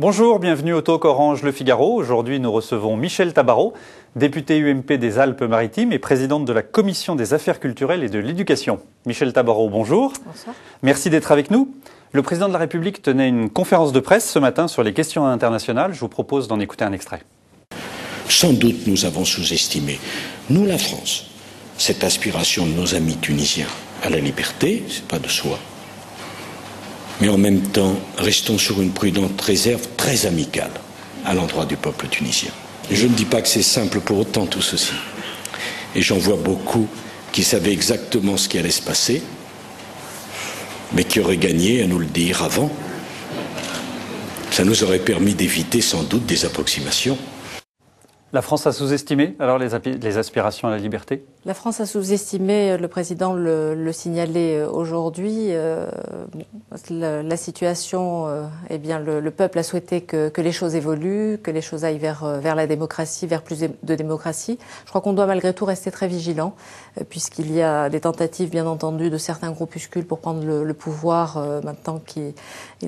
Bonjour, bienvenue au Talk Orange Le Figaro. Aujourd'hui, nous recevons Michel Tabarot, députée UMP des Alpes-Maritimes et présidente de la Commission des affaires culturelles et de l'éducation. Michel Tabarot, bonjour. Bonsoir. Merci d'être avec nous. Le président de la République tenait une conférence de presse ce matin sur les questions internationales. Je vous propose d'en écouter un extrait. Sans doute nous avons sous-estimé, nous la France, cette aspiration de nos amis tunisiens à la liberté, c'est pas de soi. Mais en même temps, restons sur une prudente réserve très amicale à l'endroit du peuple tunisien. Je ne dis pas que c'est simple pour autant tout ceci. Et j'en vois beaucoup qui savaient exactement ce qui allait se passer, mais qui auraient gagné à nous le dire avant. Ça nous aurait permis d'éviter sans doute des approximations. La France a sous-estimé alors les, aspirations à la liberté? La France a sous-estimé, le président le, signalait aujourd'hui. Euh, la, situation, euh, eh bien, le, le, peuple a souhaité que, les choses évoluent, que les choses aillent vers, euh, la démocratie, vers plus de démocratie. Je crois qu'on doit malgré tout rester très vigilant, euh, puisqu'il y a des tentatives, bien entendu, de certains groupuscules pour prendre le, pouvoir euh, maintenant qu'il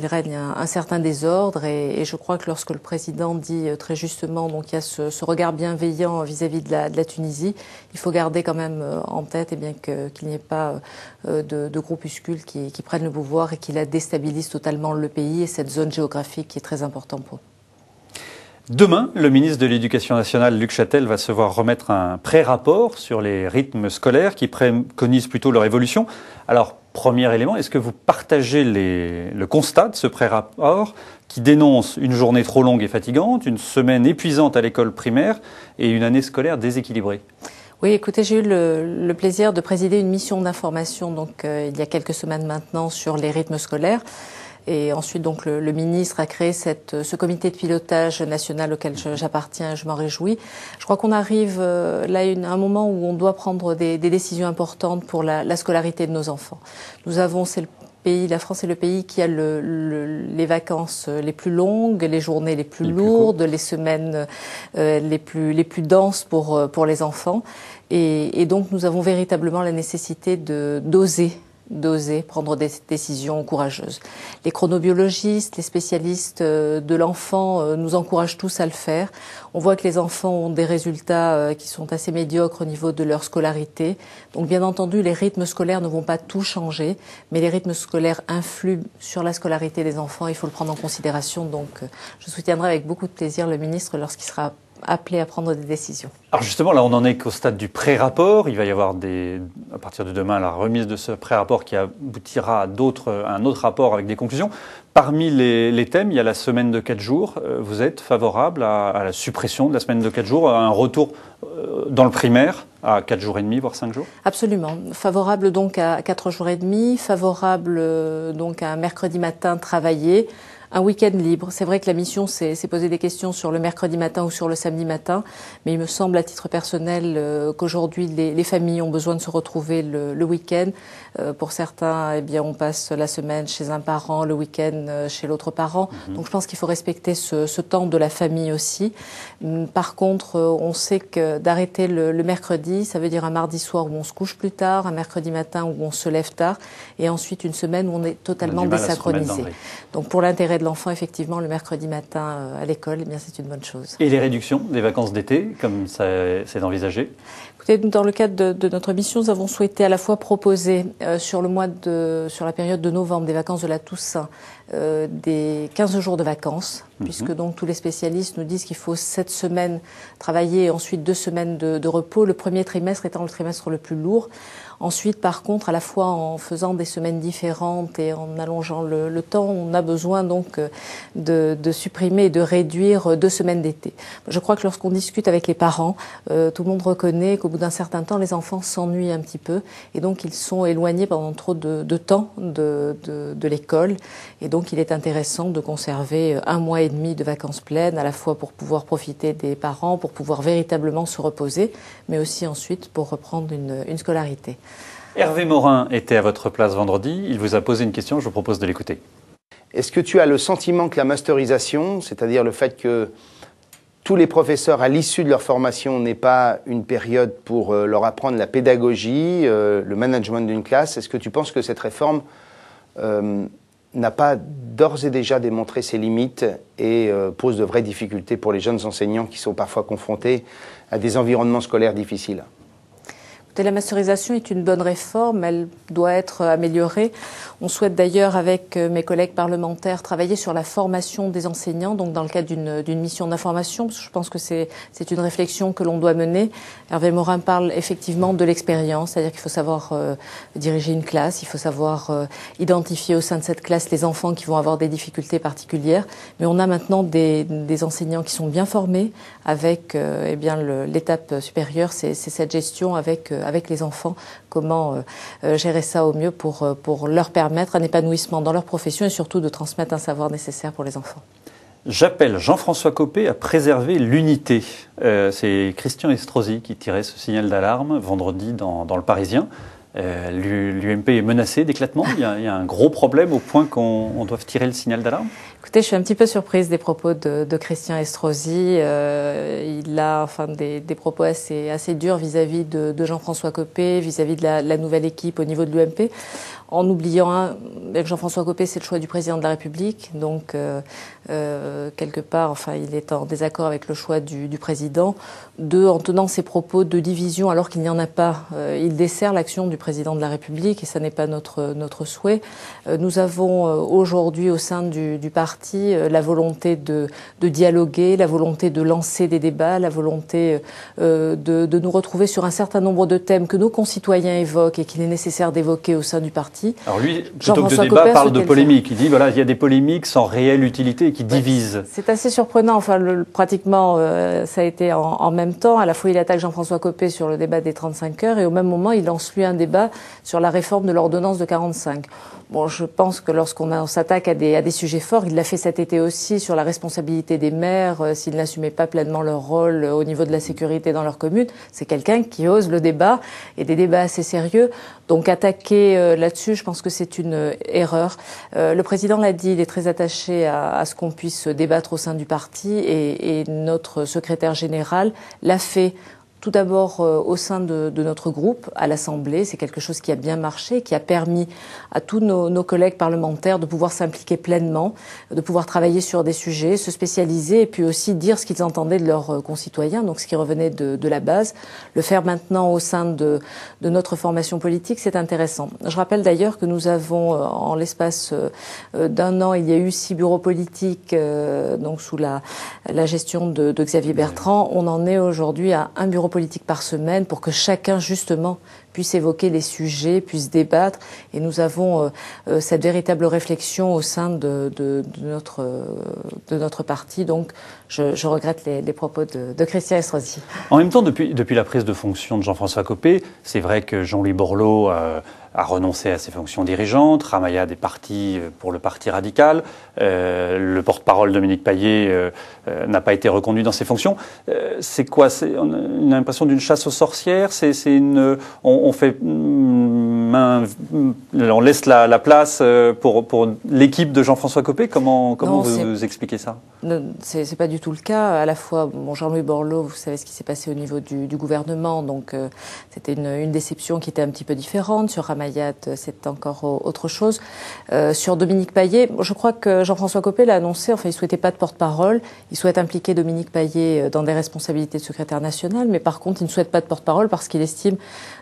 règne un, certain désordre. Et, je crois que lorsque le président dit euh, très justement, donc il y a ce, regard bienveillant vis-à-vis -vis de, la, de, la, Tunisie, il faut garder quand même en tête eh bien qu'il qu n'y ait pas de, de groupuscules qui, prennent le pouvoir et qui la déstabilisent totalement le pays et cette zone géographique qui est très importante pour eux. Demain, le ministre de l'Éducation nationale, Luc Châtel, va se voir remettre un pré-rapport sur les rythmes scolaires qui préconisent plutôt leur évolution. Alors, premier élément, est-ce que vous partagez le constat de ce pré-rapport qui dénonce une journée trop longue et fatigante, une semaine épuisante à l'école primaire et une année scolaire déséquilibrée? Oui, écoutez, j'ai eu le, le, plaisir de présider une mission d'information donc euh, il y a quelques semaines maintenant sur les rythmes scolaires. Et ensuite, donc, le, le ministre a créé cette, ce comité de pilotage national auquel j'appartiens, je, je m'en réjouis. Je crois qu'on arrive euh, là à un moment où on doit prendre des, des décisions importantes pour la, la, scolarité de nos enfants. Nous avons, c'est le pays, la France est le pays qui a le, le, les vacances les plus longues, les journées les plus les lourdes, plus les semaines euh, les plus les plus denses pour pour les enfants. Et, et donc nous avons véritablement la nécessité de d'oser d'oser prendre des décisions courageuses. Les chronobiologistes, les spécialistes de l'enfant nous encouragent tous à le faire. On voit que les enfants ont des résultats qui sont assez médiocres au niveau de leur scolarité. Donc bien entendu, les rythmes scolaires ne vont pas tout changer, mais les rythmes scolaires influent sur la scolarité des enfants. Il faut le prendre en considération. Donc je soutiendrai avec beaucoup de plaisir le ministre lorsqu'il sera appelé à prendre des décisions. Alors justement, là, on en est qu'au stade du pré-rapport. Il va y avoir des, à partir de demain la remise de ce pré-rapport qui aboutira à, d'autres, à un autre rapport avec des conclusions. Parmi les, les, thèmes, il y a la semaine de 4 jours. Vous êtes favorable à, à, la suppression de la semaine de 4 jours, à un retour dans le primaire à 4 jours et demi, voire 5 jours? Absolument. Favorable donc à 4 jours et demi, favorable donc à un mercredi matin travaillé, un week-end libre. C'est vrai que la mission s'est posé des questions sur le mercredi matin ou sur le samedi matin, mais il me semble à titre personnel euh, qu'aujourd'hui les, les, familles ont besoin de se retrouver le, le week-end. Euh, pour certains, eh bien, on passe la semaine chez un parent, le week-end euh, chez l'autre parent. Mm -hmm. Donc je pense qu'il faut respecter ce, ce, temps de la famille aussi. Hum, par contre, on sait que d'arrêter le, le, mercredi, ça veut dire un mardi soir où on se couche plus tard, un mercredi matin où on se lève tard, et ensuite une semaine où on est totalement on désynchronisé. Donc pour l'intérêt de l'enfant, effectivement, le mercredi matin à l'école, eh bien c'est une bonne chose. Et les réductions des vacances d'été, comme c'est envisagé? Écoutez, dans le cadre de, de, notre mission, nous avons souhaité à la fois proposer euh, sur le mois de, sur la période de novembre des vacances de la Toussaint euh, des 15 jours de vacances, -hmm. puisque donc tous les spécialistes nous disent qu'il faut 7 semaines travailler et ensuite 2 semaines de, de repos, le premier trimestre étant le trimestre le plus lourd. Ensuite, par contre, à la fois en faisant des semaines différentes et en allongeant le, temps, on a besoin donc de, de, supprimer et de réduire deux semaines d'été. Je crois que lorsqu'on discute avec les parents, euh, tout le monde reconnaît qu'au bout d'un certain temps, les enfants s'ennuient un petit peu et donc ils sont éloignés pendant trop de, temps de, l'école. Et donc, il est intéressant de conserver un mois et demi de vacances pleines, à la fois pour pouvoir profiter des parents, pour pouvoir véritablement se reposer, mais aussi ensuite pour reprendre une scolarité. Hervé Morin était à votre place vendredi. Il vous a posé une question, je vous propose de l'écouter. Est-ce que tu as le sentiment que la masterisation, c'est-à-dire le fait que tous les professeurs, à l'issue de leur formation, n'aient pas une période pour euh, leur apprendre la pédagogie, euh, le management d'une classe, est-ce que tu penses que cette réforme euh, n'a pas d'ores et déjà démontré ses limites et pose de vraies difficultés pour les jeunes enseignants qui sont parfois confrontés à des environnements scolaires difficiles? La masterisation est une bonne réforme, elle doit être améliorée. On souhaite d'ailleurs, avec euh, mes collègues parlementaires, travailler sur la formation des enseignants, donc dans le cadre d'une mission d'information, je pense que c'est une réflexion que l'on doit mener. Hervé Morin parle effectivement de l'expérience, c'est-à-dire qu'il faut savoir euh, diriger une classe, il faut savoir euh, identifier au sein de cette classe les enfants qui vont avoir des difficultés particulières. Mais on a maintenant des, enseignants qui sont bien formés, avec eh l'étape supérieure, c'est cette gestion avec les enfants, comment euh, euh, gérer ça au mieux pour, euh, pour leur permettre un épanouissement dans leur profession et surtout de transmettre un savoir nécessaire pour les enfants. J'appelle Jean-François Copé à préserver l'unité. C'est Christian Estrosi qui tirait ce signal d'alarme vendredi dans, dans, le Parisien. L'UMP est menacé d'éclatement. Il, il, y a un gros problème au point qu'on doit tirer le signal d'alarme. Écoutez, je suis un petit peu surprise des propos de, de Christian Estrosi. Euh, il a enfin des, des propos assez, assez durs vis-à-vis de, de Jean-François Copé, vis-à-vis de la, la, nouvelle équipe au niveau de l'UMP, en oubliant que Jean-François Copé, c'est le choix du président de la République, donc euh, euh, quelque part, enfin, il est en désaccord avec le choix du, président. Deux, en tenant ses propos de division alors qu'il n'y en a pas, euh, il dessert l'action du président de la République et ça n'est pas notre notre souhait. Nous avons aujourd'hui au sein du, parti la volonté de, dialoguer, la volonté de lancer des débats, la volonté de, nous retrouver sur un certain nombre de thèmes que nos concitoyens évoquent et qu'il est nécessaire d'évoquer au sein du parti. Alors lui, plutôt que de débat, parle de polémique. Il dit voilà, il y a des polémiques sans réelle utilité et qui divisent. C'est assez surprenant. Enfin, pratiquement, euh, ça a été en, en, même temps. À la fois, il attaque Jean-François Copé sur le débat des 35 heures et au même moment, il lance lui un débat sur la réforme de l'ordonnance de 45. Bon, je pense que lorsqu'on s'attaque à des, à des sujets forts, il l'a fait cet été aussi sur la responsabilité des maires euh, s'ils n'assumaient pas pleinement leur rôle euh, au niveau de la sécurité dans leur commune. C'est quelqu'un qui ose le débat et des débats assez sérieux. Donc attaquer euh, là-dessus, je pense que c'est une erreur. le président l'a dit, il est très attaché à, ce qu'on puisse débattre au sein du parti et, et notre secrétaire général l'a fait tout d'abord euh, au sein de, de, notre groupe à l'Assemblée. C'est quelque chose qui a bien marché, qui a permis à tous nos, nos collègues parlementaires de pouvoir s'impliquer pleinement, de pouvoir travailler sur des sujets, se spécialiser et puis aussi dire ce qu'ils entendaient de leurs euh, concitoyens, donc ce qui revenait de, de la base. Le faire maintenant au sein de, de notre formation politique, c'est intéressant. Je rappelle d'ailleurs que nous avons, euh, en l'espace d'un an, il y a eu six bureaux politiques, donc sous la, la gestion de, de Xavier Bertrand. On en est aujourd'hui à un bureau politique par semaine pour que chacun, justement, puisse évoquer les sujets, puisse débattre. Et nous avons euh, euh, cette véritable réflexion au sein de, notre, de notre parti. Donc, je, regrette les, les, propos de, de Christian Estrosi. En même temps, depuis, depuis la prise de fonction de Jean-François Copé, c'est vrai que Jean-Louis Borloo euh, a renoncé à ses fonctions dirigeantes, Ramayad est parti pour le Parti radical, euh, le porte-parole Dominique Paillet euh, n'a pas été reconduit dans ses fonctions. c'est quoi? On a l'impression d'une chasse aux sorcières? C'est une... On, on fait main, on laisse la, la place pour, pour l'équipe de Jean-François Copé? Comment, comment non, vous, vous, expliquez ça? C'est pas du tout le cas. À la fois, bon, Jean-Louis Borloo, vous savez ce qui s'est passé au niveau du, du gouvernement, donc euh, c'était une, une, déception qui était un petit peu différente. Sur Ramayat, c'est encore autre chose. Euh, sur Dominique Paillet, je crois que Jean-François Copé l'a annoncé. Enfin, il souhaitait pas de porte-parole. Il souhaite impliquer Dominique Paillet euh, dans des responsabilités de secrétaire national, mais par contre, il ne souhaite pas de porte-parole parce qu'il estime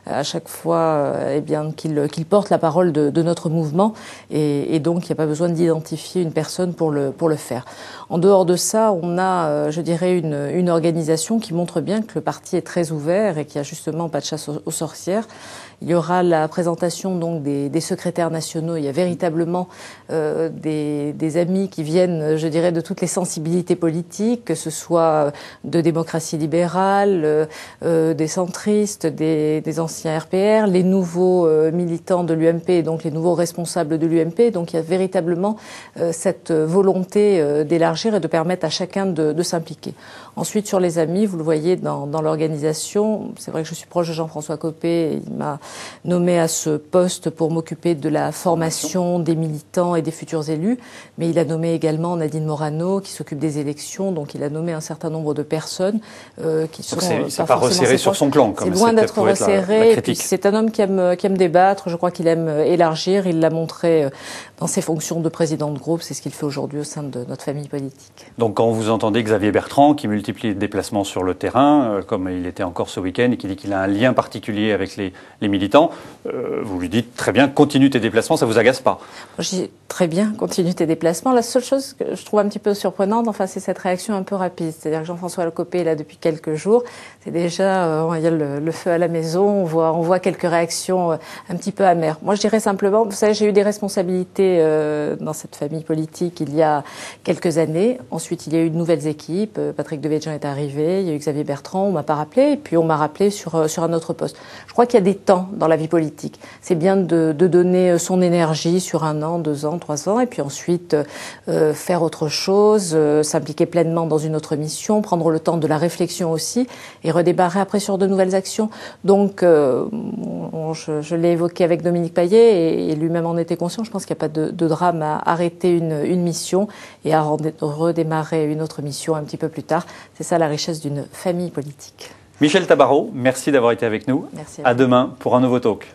à chaque fois euh, eh qu'il qu porte la parole de, de notre mouvement et, donc il n'y a pas besoin d'identifier une personne pour le faire. En dehors de ça, on a, euh, je dirais, une, une organisation qui montre bien que le parti est très ouvert et qu'il n'y a justement pas de chasse aux sorcières. Il y aura la présentation donc des, des secrétaires nationaux. Il y a véritablement euh, des, des, amis qui viennent, je dirais, de toutes les sensibilités politiques, que ce soit de démocratie libérale, euh, euh des centristes, des, des, anciens RPR, les nouveaux euh, militants de l'UMP et donc les nouveaux responsables de l'UMP. Donc il y a véritablement euh, cette volonté d'élargir et de permettre à chacun de, de s'impliquer. Ensuite, sur les amis, vous le voyez dans, dans l'organisation, c'est vrai que je suis proche de Jean-François Copé, il m'a nommé à ce poste pour m'occuper de la formation des militants et des futurs élus, mais il a nommé également Nadine Morano qui s'occupe des élections, donc il a nommé un certain nombre de personnes euh, qui sont pas, pas resserré sur son clan. C'est loin d'être resserré. C'est un homme qui aime, qui aime débattre. Je crois qu'il aime élargir. Il l'a montré euh, dans ses fonctions de président de groupe. C'est ce qu'il fait aujourd'hui au sein de notre famille politique. Donc quand vous entendez Xavier Bertrand qui multiplie les déplacements sur le terrain, euh, comme il était encore ce week-end, et qui dit qu'il a un lien particulier avec les, les militants, euh, vous lui dites très bien, continue tes déplacements, ça vous agace pas Je dis très bien, continue tes déplacements. La seule chose que je trouve un petit peu surprenante, enfin, c'est cette réaction un peu rapide. C'est-à-dire que Jean-François Lecopé est là depuis quelques jours. C'est déjà, euh, il y a le, feu à la maison, on voit, quelques réactions un petit peu amères. Moi, je dirais simplement, vous savez, j'ai eu des responsabilités dans cette famille politique il y a quelques années. Ensuite, il y a eu de nouvelles équipes. Patrick Devedjian est arrivé, il y a eu Xavier Bertrand, on m'a pas rappelé, et puis on m'a rappelé euh, sur un autre poste. Je crois qu'il y a des temps dans la vie politique. C'est bien de, de, donner euh, son énergie sur un an, deux ans, trois ans, et puis ensuite euh, faire autre chose, euh, s'impliquer pleinement dans une autre mission, prendre le temps de la réflexion aussi, et redébarrer après sur de nouvelles actions. Donc, euh, je, je l'ai évoqué avec Dominique Payet, et, et lui-même en était conscient. Je pense qu'il n'y a pas de, de, drame à arrêter une, une mission et à redémarrer une autre mission un petit peu plus tard. C'est ça la richesse d'une famille politique. Michel Tabarot, merci d'avoir été avec nous. Merci à, à demain pour un nouveau talk.